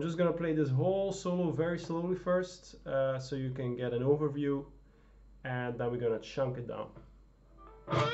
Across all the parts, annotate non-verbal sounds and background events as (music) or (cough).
I'm just gonna play this whole solo very slowly first uh, so you can get an overview and then we're gonna chunk it down. (laughs)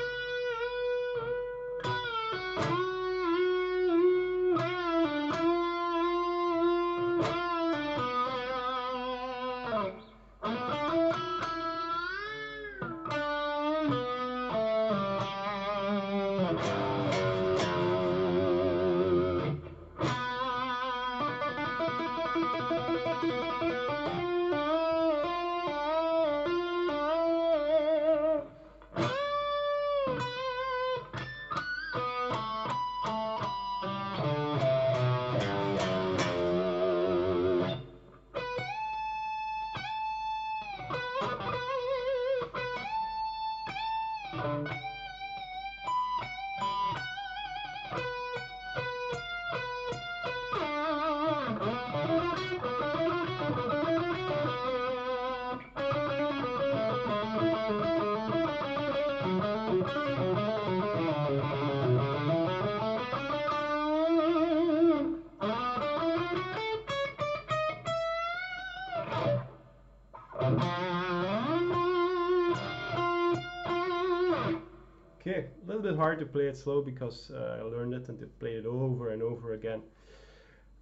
Okay, a little bit hard to play it slow because uh, I learned it and to play it over and over again.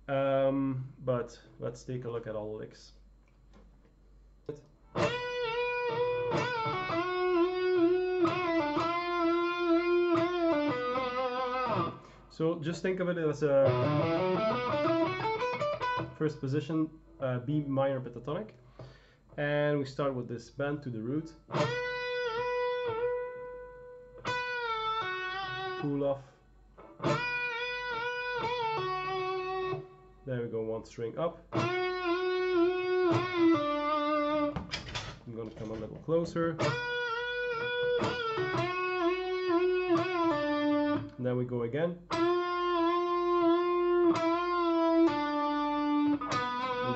Um, but let's take a look at all the licks. So just think of it as a first position uh, B minor pentatonic. And we start with this bend to the root. Pull off. There we go one string up. I'm gonna come a little closer and then we go again. We've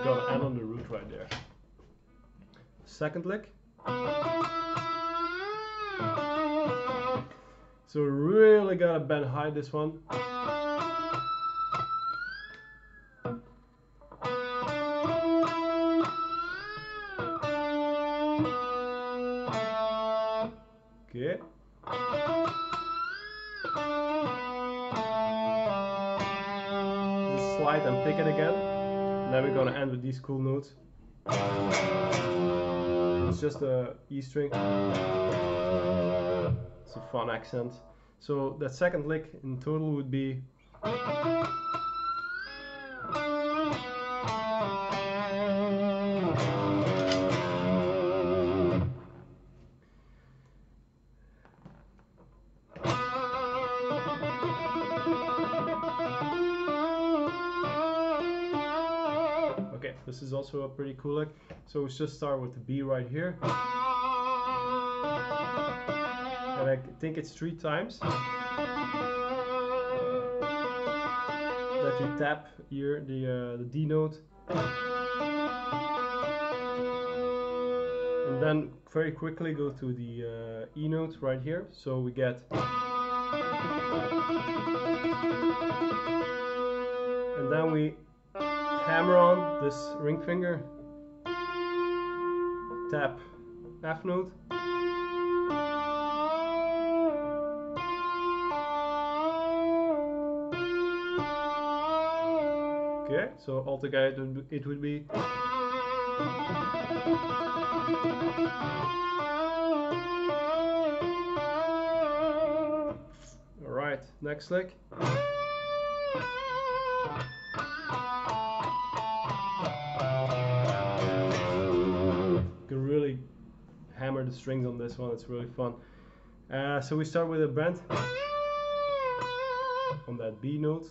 got an N on the root right there. Second lick. So really gotta bend high this one slide and pick it again and then we're gonna end with these cool notes it's just a E string. It's a fun accent. So that second lick in total would be also a pretty cool lick. So we just start with the B right here. And I think it's three times. That you tap here the, uh, the D note. And then very quickly go to the uh, E note right here. So we get and then we hammer on this ring finger, tap. F note, okay, so altogether it would be, it would be Alright, next lick. Strings on this one. It's really fun. Uh, so we start with a bend on that B note.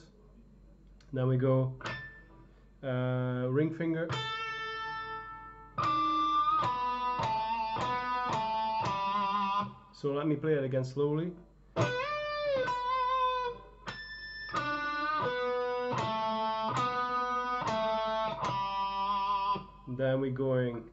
Then we go uh, ring finger. So let me play it again slowly. Then we're going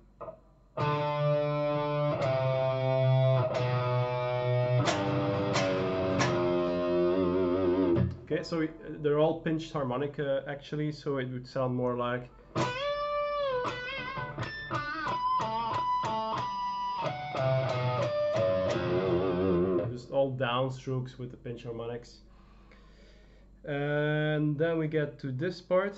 Okay, so uh, they're all pinch harmonics actually, so it would sound more like. Just all downstrokes with the pinch harmonics. And then we get to this part.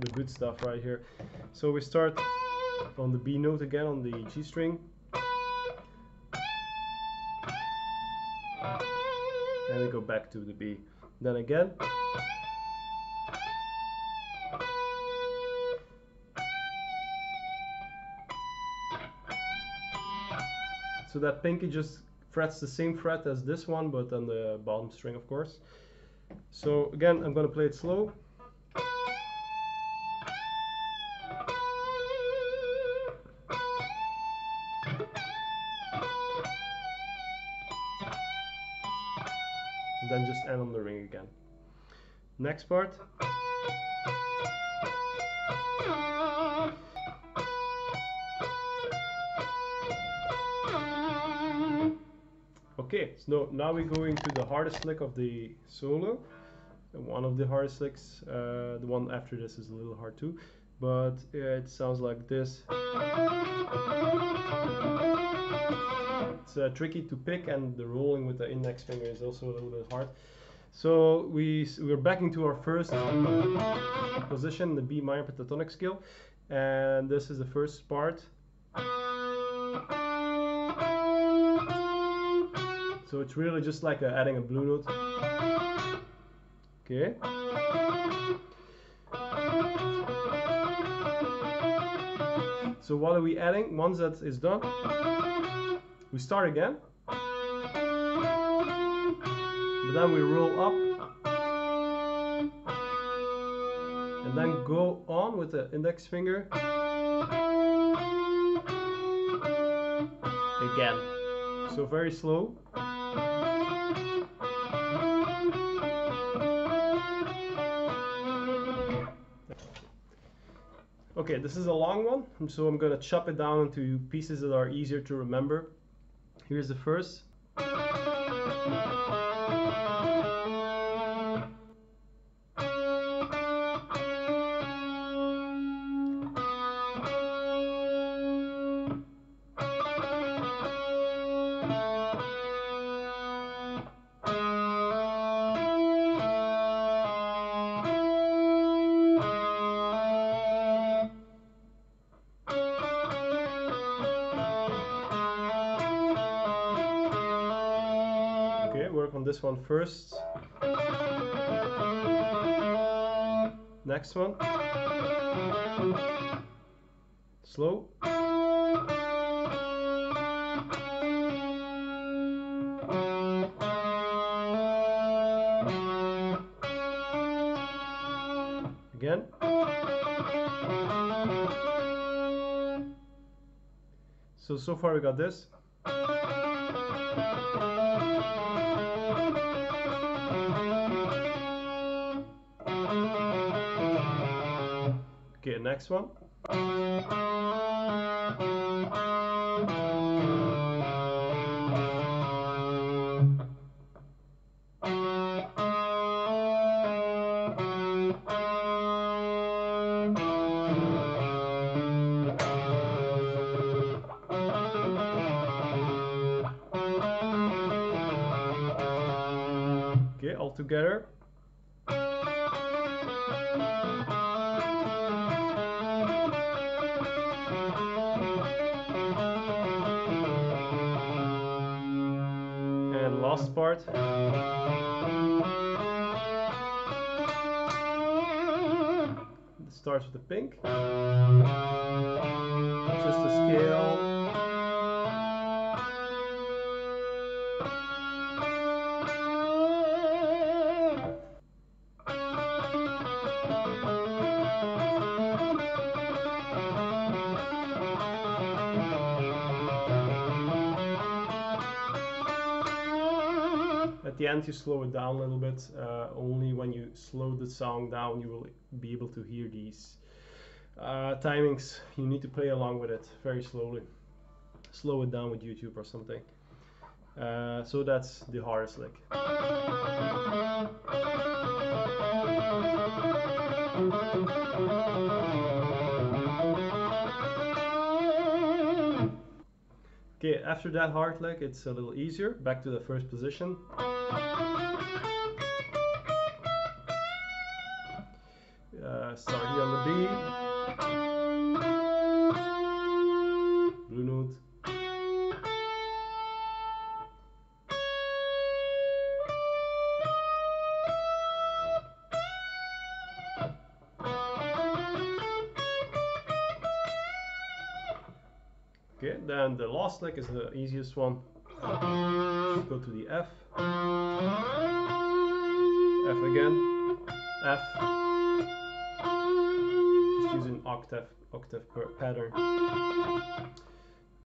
The, good stuff right here. So we start on the B note again on the G string. And we go back to the B. Then again. So that pinky just frets the same fret as this one, but on the bottom string, of course. So again, I'm gonna play it slow. And then just end on the ring again. Next part. Okay, so now we're going to the hardest lick of the solo. One of the hardest licks. Uh, the one after this is a little hard too, but it sounds like this. It's uh, tricky to pick, and the rolling with the index finger is also a little bit hard. So we we're back into our first position, the B minor pentatonic scale, and this is the first part. So it's really just like uh, adding a blue note. Okay. So what are we adding? Once that is done, we start again. But then we roll up. And then go on with the index finger. Again. So very slow. Okay, this is a long one, so I'm gonna chop it down into pieces that are easier to remember. Here's the first. On this one first. Next one. Slow. Again. So, so far we got this. Next one. Okay, all together. Part. It starts with the pink. Just a scale. End, you slow it down a little bit. Uh, only when you slow the song down, you will be able to hear these Uh, timings, you need to play along with it very slowly. Slow it down with YouTube or something. Uh, so that's the hardest lick. Okay, after that hard lick, it's a little easier. Back to the first position. Uh, start here on the B. Blue note. Okay, then the last lick is the easiest one. Go to the F. F again. F. Just using octave octave pattern.